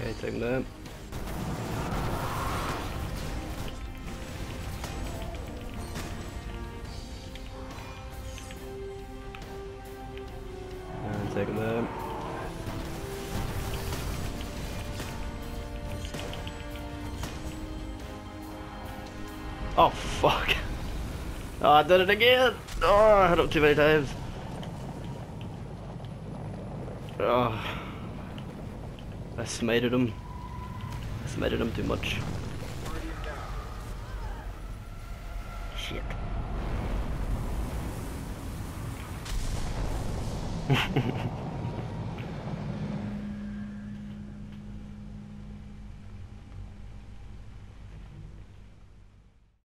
Okay, take. And take. Oh fuck! Oh, I did it again! Oh, I hit up too many times. Oh. I smited him. I smited him too much. Shit.